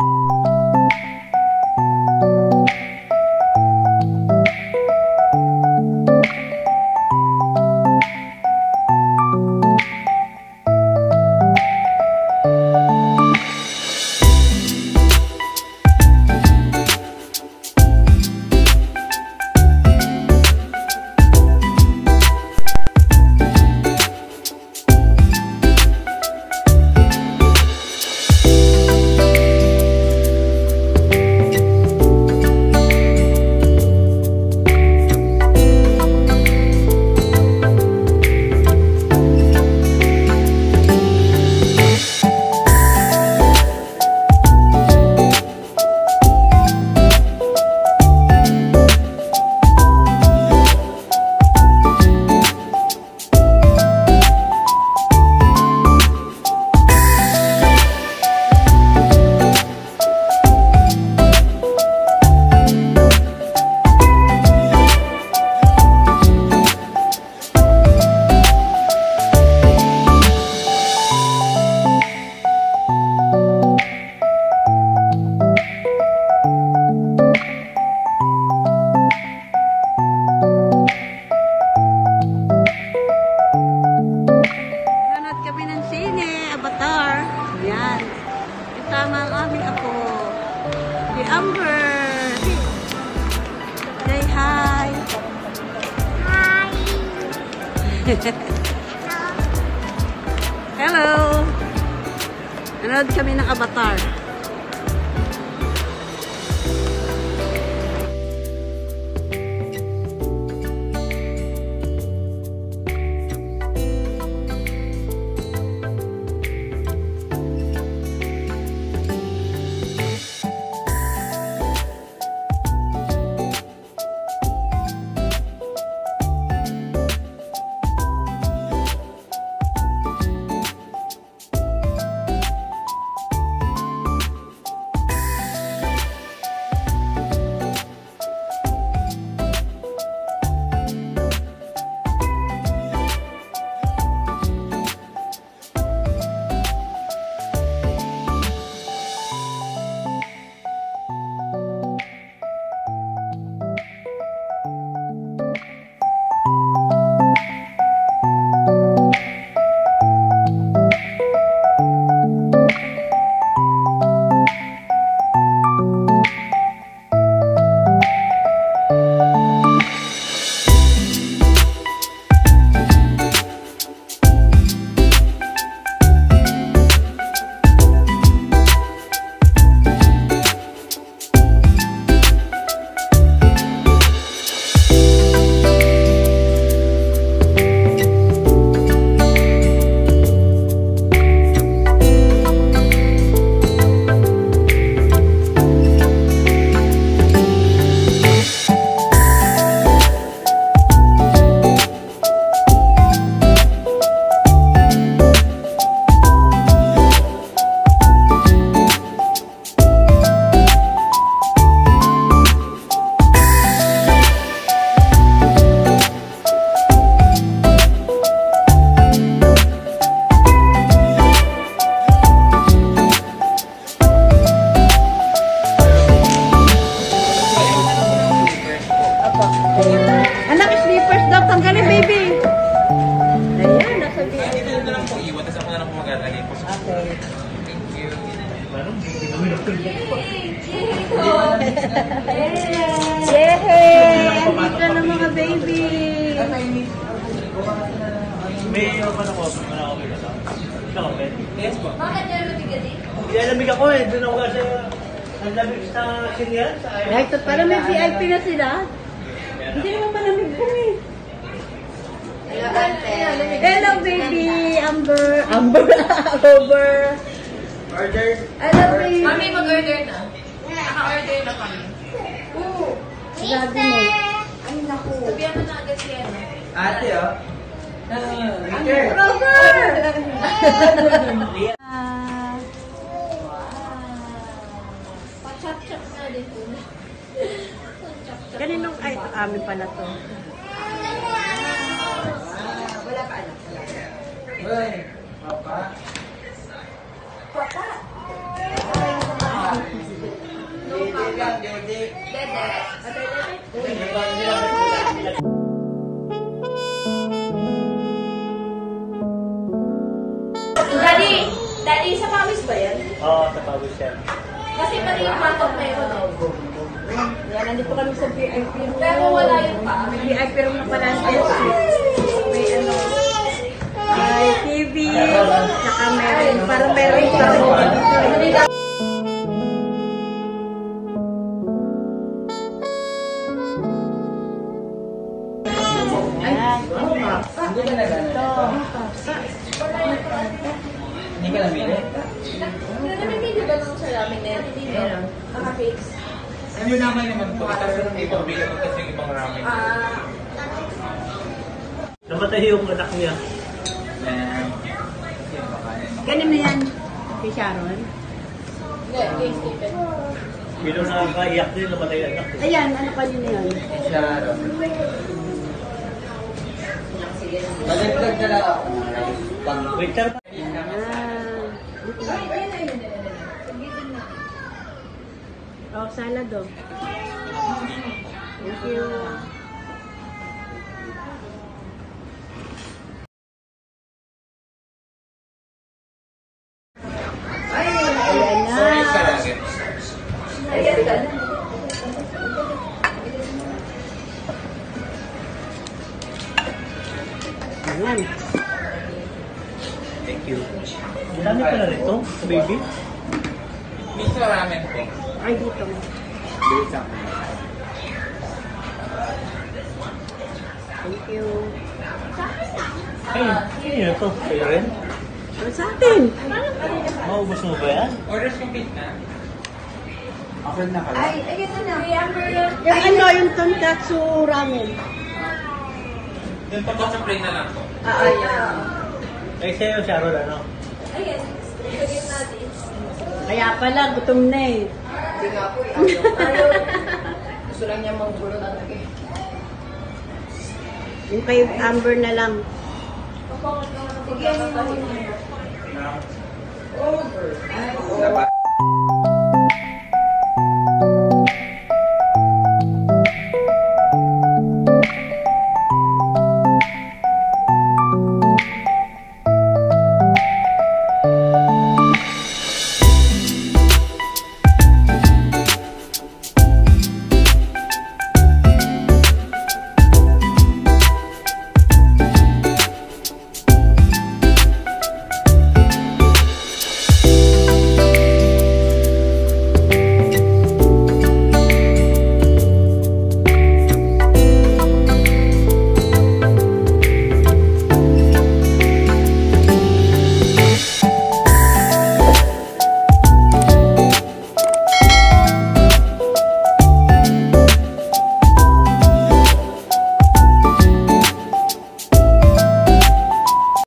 Nanood Hello. Nanood kami ng Avatar. Thank you. Yay! Dito na mga baby. May ano pa ako, ano ako may kasama. Ikaw, Ben? Yes po. Hindi, alamig ako eh. Doon ako kasi ang lamig sa sinyan. Ito pala may VIP na sila. Hindi naman malamig po eh. Hello, baby. Amber. Amber. Amber. Order. Hello, baby. Mami, mag-order na. Naka-order na kami. Sabi mo. Sabihan mo na agad si ano. Ate, oh. Din po. Kaninong, ay, amin pala to. Uy, papa. Dede. Dede. Daddy! Daddy, sa ba yan? Oo, sa. Kasi pati yung patok na yun. eh. Yan, nandito kami sa VIP room. Pero wala yung pa. May VIP room na pala sa May ano, may TV, saka meron, parang meron pa. Hindi ka na gano'n. Hindi ka? Hindi naman hindi sa ramen na yan? Hindi ba? Naka-fix. Ano naman naman po? Tapos bigat ko kasi yung ibang ramen. Ah, Namatay yung anak niya. Kasi baka yan. Si Sharon. hindi. Kay Stephen. Pero nakakaiyak din, namatay yung anak. eh. Ayan, ano pa yun yun? Sharon. Magandang na lang ako. Waiter pa. Ah. Oh, salad oh. Thank you. Ayan. Thank you. Marami pala rito, baby. Miso ramen po. Ay, dito. Bisa. Thank you. Ay, ano to? Sa'yo rin? So, sa atin. Maubos mo ba yan? Orders complete na. Okay na kala. Ay, ay, ito na. Yung ano, yung tonkatsu ramen. Doon pa po sa plate na lang po. Ah, ayan. Ay, sa'yo, Sharon, ano? Ayan. Sagit natin. Kaya pala, gutom na eh. Hindi nga po. Ayaw. Ayaw. Gusto lang niya manggulo na lagi. Yung kay Amber na lang. Sige, ano Dapat